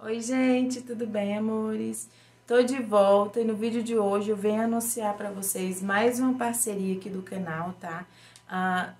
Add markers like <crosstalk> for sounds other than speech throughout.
Oi, gente, tudo bem, amores? Tô de volta e no vídeo de hoje eu venho anunciar para vocês mais uma parceria aqui do canal, tá? Ah,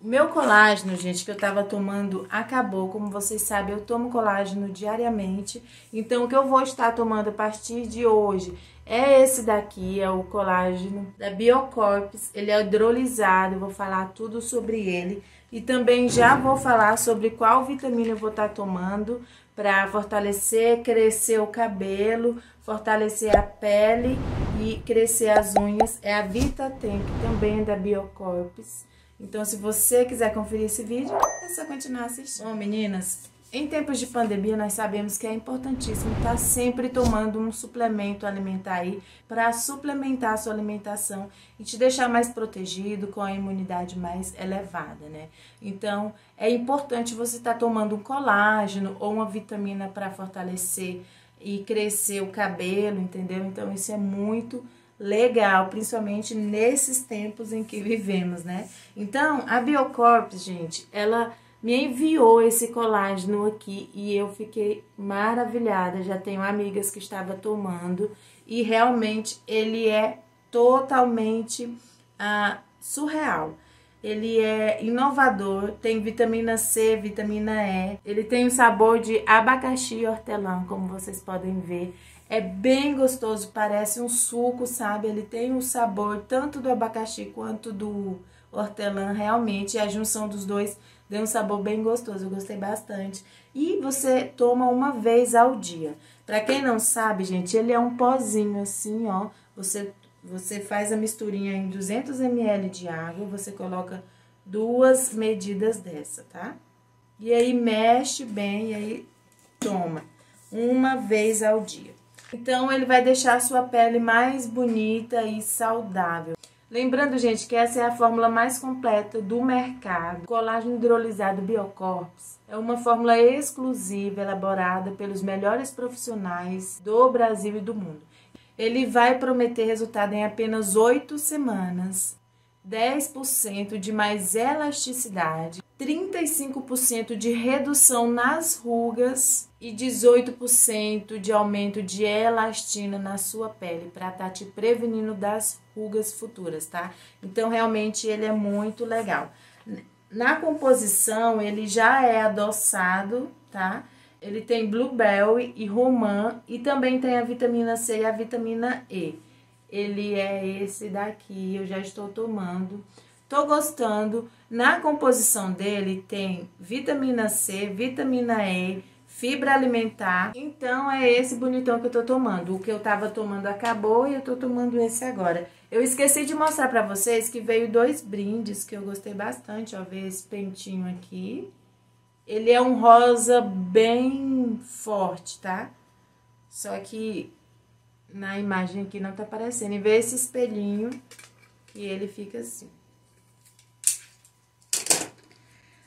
meu colágeno, gente, que eu tava tomando acabou. Como vocês sabem, eu tomo colágeno diariamente. Então, o que eu vou estar tomando a partir de hoje é esse daqui, é o colágeno da Biocorps. Ele é hidrolisado, vou falar tudo sobre ele. E também já vou falar sobre qual vitamina eu vou estar tomando para fortalecer, crescer o cabelo, fortalecer a pele e crescer as unhas. É a Vitaten, que também é da Biocorps. Então, se você quiser conferir esse vídeo, é só continuar assistindo. Bom, meninas, em tempos de pandemia, nós sabemos que é importantíssimo estar sempre tomando um suplemento alimentar aí para suplementar a sua alimentação e te deixar mais protegido, com a imunidade mais elevada, né? Então, é importante você estar tomando um colágeno ou uma vitamina para fortalecer e crescer o cabelo, entendeu? Então, isso é muito legal, principalmente nesses tempos em que vivemos, né? Então, a Biocorps, gente, ela me enviou esse colágeno aqui e eu fiquei maravilhada. Já tenho amigas que estavam tomando e realmente ele é totalmente ah, surreal. Ele é inovador, tem vitamina C, vitamina E. Ele tem o sabor de abacaxi e hortelã, como vocês podem ver. É bem gostoso, parece um suco, sabe? Ele tem o sabor tanto do abacaxi quanto do hortelã, realmente. A junção dos dois deu um sabor bem gostoso, eu gostei bastante. E você toma uma vez ao dia. Para quem não sabe, gente, ele é um pozinho assim, ó. Você, você faz a misturinha em 200 ml de água, você coloca duas medidas dessa, tá? E aí mexe bem e aí toma uma vez ao dia. Então, ele vai deixar a sua pele mais bonita e saudável. Lembrando, gente, que essa é a fórmula mais completa do mercado. colágeno hidrolisado Biocorps é uma fórmula exclusiva elaborada pelos melhores profissionais do Brasil e do mundo. Ele vai prometer resultado em apenas oito semanas 10% de mais elasticidade, 35% de redução nas rugas e 18% de aumento de elastina na sua pele para estar tá te prevenindo das rugas futuras, tá? Então realmente ele é muito legal. Na composição ele já é adoçado, tá? Ele tem blueberry e romã e também tem a vitamina C e a vitamina E ele é esse daqui, eu já estou tomando. Tô gostando. Na composição dele tem vitamina C, vitamina E, fibra alimentar. Então é esse bonitão que eu tô tomando. O que eu tava tomando acabou e eu tô tomando esse agora. Eu esqueci de mostrar pra vocês que veio dois brindes que eu gostei bastante, ó, esse pentinho aqui. Ele é um rosa bem forte, tá? Só que na imagem aqui não tá aparecendo. E vê esse espelhinho e ele fica assim.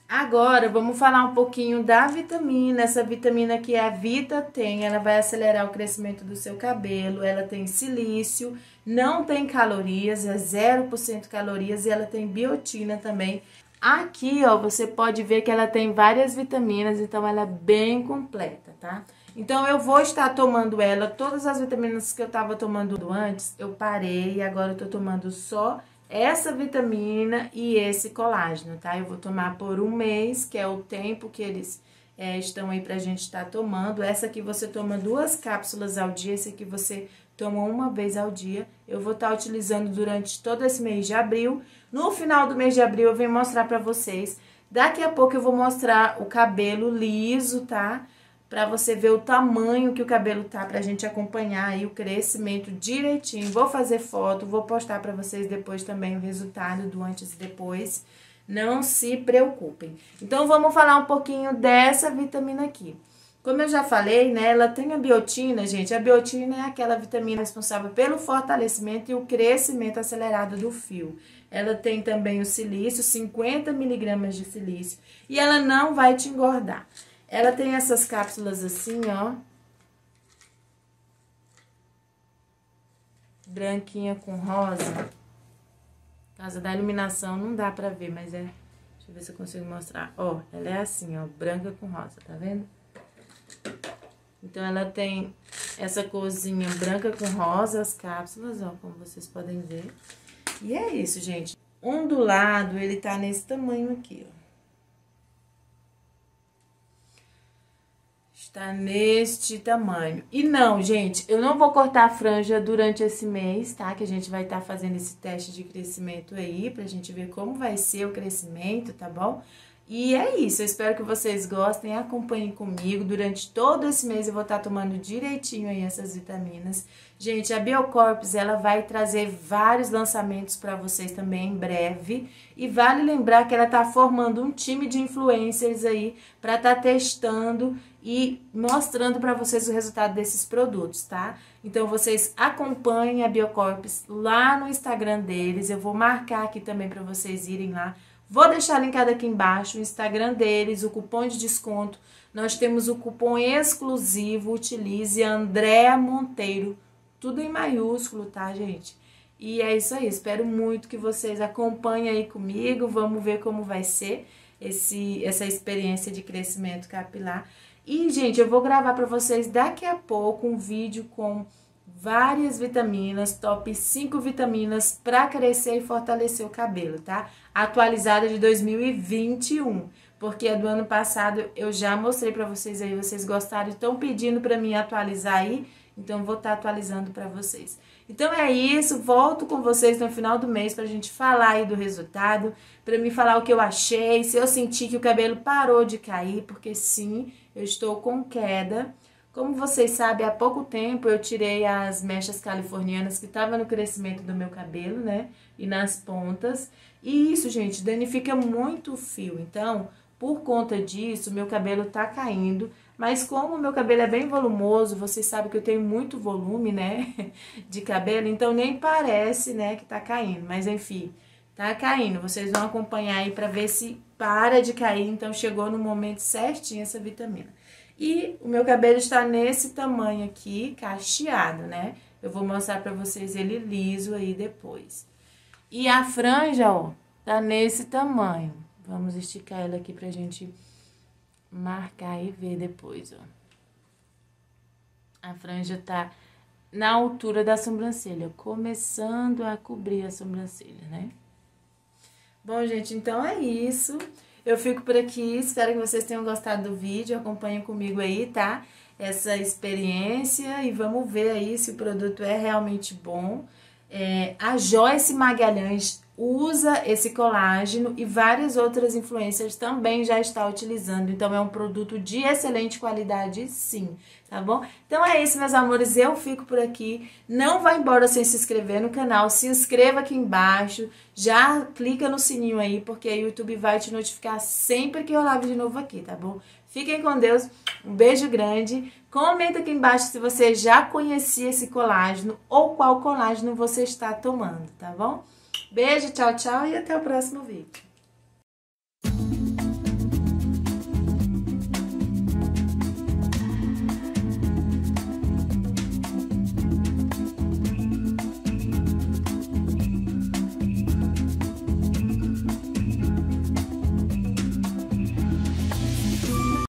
Agora, vamos falar um pouquinho da vitamina. Essa vitamina que a Vita tem, ela vai acelerar o crescimento do seu cabelo. Ela tem silício, não tem calorias, é 0% calorias e ela tem biotina também. Aqui, ó, você pode ver que ela tem várias vitaminas, então ela é bem completa, tá? Então, eu vou estar tomando ela, todas as vitaminas que eu estava tomando antes, eu parei e agora eu tô tomando só essa vitamina e esse colágeno, tá? Eu vou tomar por um mês, que é o tempo que eles é, estão aí pra gente estar tá tomando. Essa aqui você toma duas cápsulas ao dia, esse aqui você toma uma vez ao dia. Eu vou estar tá utilizando durante todo esse mês de abril. No final do mês de abril eu venho mostrar pra vocês. Daqui a pouco eu vou mostrar o cabelo liso, tá? para você ver o tamanho que o cabelo tá, pra gente acompanhar aí o crescimento direitinho. Vou fazer foto, vou postar para vocês depois também o resultado do antes e depois. Não se preocupem. Então, vamos falar um pouquinho dessa vitamina aqui. Como eu já falei, né, ela tem a biotina, gente. A biotina é aquela vitamina responsável pelo fortalecimento e o crescimento acelerado do fio. Ela tem também o silício, 50 miligramas de silício, e ela não vai te engordar. Ela tem essas cápsulas assim, ó. Branquinha com rosa. Causa da iluminação não dá pra ver, mas é... Deixa eu ver se eu consigo mostrar. Ó, ela é assim, ó, branca com rosa, tá vendo? Então, ela tem essa corzinha branca com rosa, as cápsulas, ó, como vocês podem ver. E é isso, gente. Um do lado, ele tá nesse tamanho aqui, ó. Está neste tamanho. E não, gente, eu não vou cortar a franja durante esse mês, tá? Que a gente vai estar tá fazendo esse teste de crescimento aí, pra gente ver como vai ser o crescimento, tá bom? E é isso, eu espero que vocês gostem, acompanhem comigo. Durante todo esse mês eu vou estar tomando direitinho aí essas vitaminas. Gente, a Biocorpus, ela vai trazer vários lançamentos para vocês também em breve. E vale lembrar que ela está formando um time de influencers aí para estar tá testando e mostrando para vocês o resultado desses produtos, tá? Então vocês acompanhem a Biocorpus lá no Instagram deles. Eu vou marcar aqui também para vocês irem lá Vou deixar linkado aqui embaixo o Instagram deles, o cupom de desconto. Nós temos o cupom exclusivo, utilize Andréa Monteiro, tudo em maiúsculo, tá, gente? E é isso aí, espero muito que vocês acompanhem aí comigo, vamos ver como vai ser esse, essa experiência de crescimento capilar. E, gente, eu vou gravar para vocês daqui a pouco um vídeo com várias vitaminas, top 5 vitaminas para crescer e fortalecer o cabelo, tá? Atualizada de 2021, porque a do ano passado eu já mostrei para vocês aí, vocês gostaram, estão pedindo para mim atualizar aí, então vou estar tá atualizando para vocês. Então é isso, volto com vocês no final do mês pra gente falar aí do resultado, para me falar o que eu achei, se eu senti que o cabelo parou de cair, porque sim, eu estou com queda. Como vocês sabem, há pouco tempo eu tirei as mechas californianas que estavam no crescimento do meu cabelo, né? E nas pontas. E isso, gente, danifica muito o fio. Então, por conta disso, meu cabelo tá caindo. Mas como o meu cabelo é bem volumoso, vocês sabem que eu tenho muito volume, né? <laughs> De cabelo, então nem parece, né, que tá caindo. Mas enfim, tá caindo. Vocês vão acompanhar aí pra ver se para de cair. Então, chegou no momento certinho essa vitamina. E o meu cabelo está nesse tamanho aqui, cacheado, né? Eu vou mostrar pra vocês ele liso aí depois. E a franja, ó, tá nesse tamanho. Vamos esticar ela aqui pra gente marcar e ver depois, ó. A franja tá na altura da sobrancelha, começando a cobrir a sobrancelha, né? Bom, gente, então é isso. Eu fico por aqui, espero que vocês tenham gostado do vídeo, acompanhem comigo aí, tá? Essa experiência e vamos ver aí se o produto é realmente bom. É, a Joyce Magalhães usa esse colágeno e várias outras influencers também já está utilizando. Então é um produto de excelente qualidade, sim, tá bom? Então é isso, meus amores, eu fico por aqui. Não vá embora sem se inscrever no canal, se inscreva aqui embaixo, já clica no sininho aí, porque o YouTube vai te notificar sempre que eu live de novo aqui, tá bom? Fiquem com Deus, um beijo grande. Comenta aqui embaixo se você já conhecia esse colágeno ou qual colágeno você está tomando, tá bom? Beijo, tchau, tchau e até o próximo vídeo.